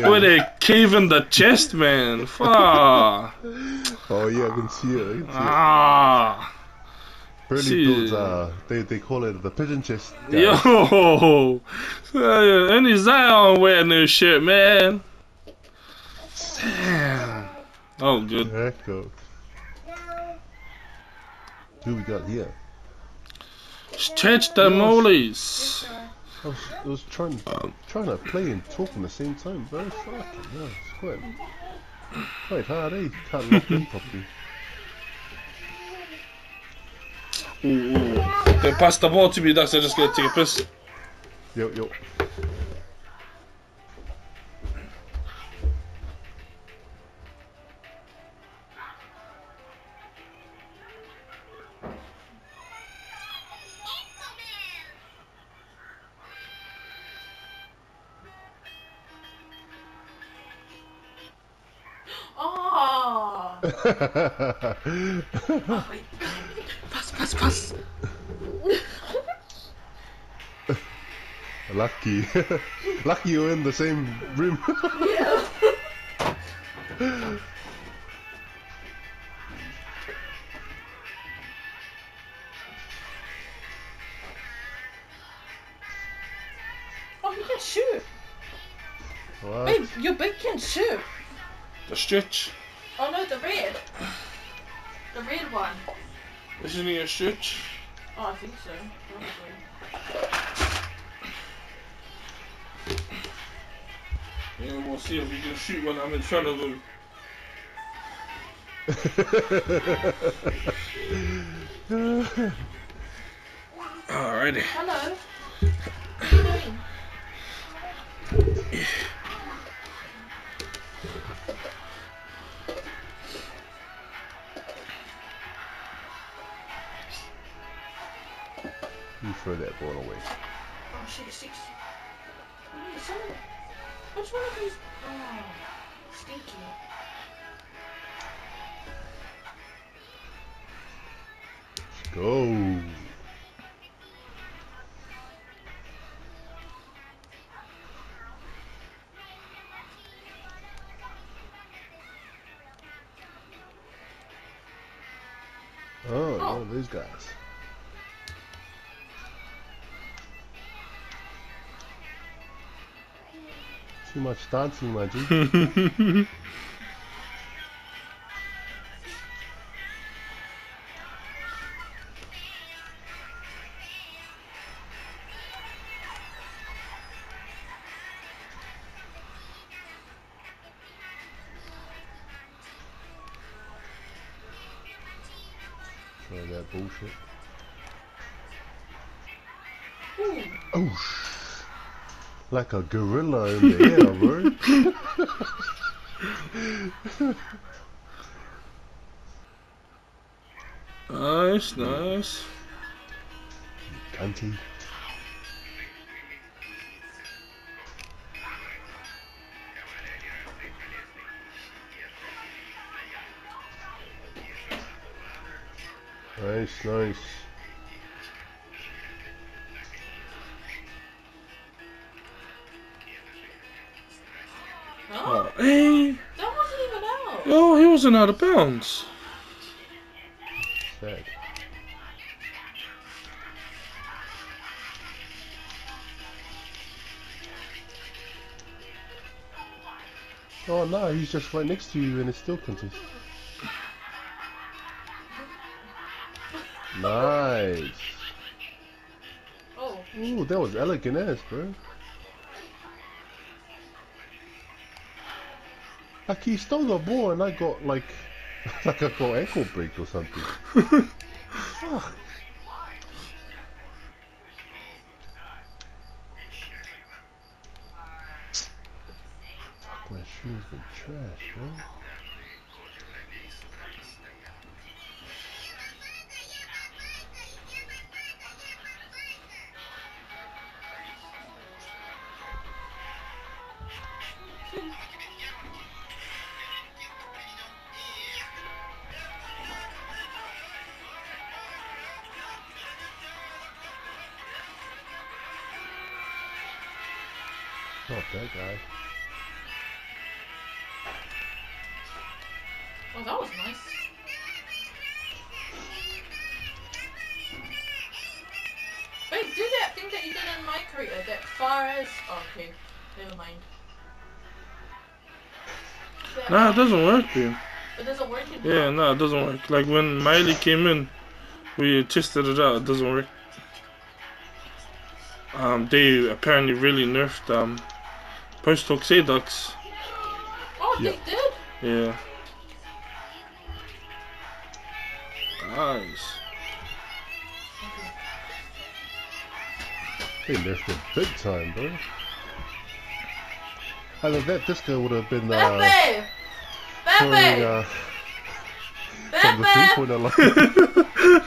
yeah. Where they cave in the chest, man. Fuck. Oh yeah, I can see it. I can see it. Ah. Apparently see those it. uh they they call it the pigeon chest. guy. Yo. Any Zion wearing this shit, man. Damn. Oh, good. Echo. Who we got here? Stretch the molies. I was, I was trying trying to play and talk at the same time, bro. Fucking hell, it's quite quite hard, eh? Can't lock in properly. Ooh, ooh. Okay, pass the ball to me, Dax. I just gonna take a piss. Yo yo. Oh. I wait. Pass, pass, pass. Lucky. Lucky you're in the same room. yeah. Oh, you can shoot. what? Babe, your big can shoot. The stretch. Oh no, the red. The red one. Isn't he a stretch? Oh, I think so. Probably. Yeah, we'll see if he can shoot when I'm in front of him. Alrighty. Hello. What are you doing? Throw that ball away. Oh shit, six. Which one of these? Oh, stinky. Go. Oh, oh, one of those guys. Too much dancing, my G. That bullshit. Ooh. Oh, like a gorilla in the air, bro. Nice, nice. Cunty. Nice, nice. Oh, he wasn't out of bounds. Sad. Oh no, he's just right next to you and it's still contest. Nice. Oh, Ooh, that was elegant ass, bro. Like he stole the ball and I got like, like I got ankle break or something. Fuck. My shoes been trash, bro. Not that guy. Well, oh, that was nice. Wait, do that thing that you did in my career, that far as... Oh, okay, never mind. Nah, it doesn't work, dude. It doesn't work anymore. Yeah, no, it doesn't work. Like when Miley came in, we tested it out, it doesn't work. Um, they apparently really nerfed um, post hook Seducts. Oh, Yeah. they did? Yeah. Nice. They nerfed it big time, bro. I mean, that disco would have been uh, Pepe! throwing Pepe! uh, from the Pepe! three-pointer line.